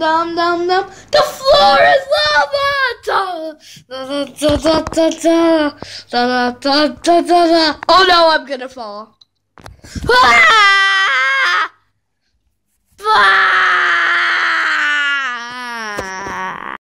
Dum dum dum. The floor is lava. Da, da, da, da, da, da, da, da, da, da, da. Oh no, I'm gonna fall. Ah!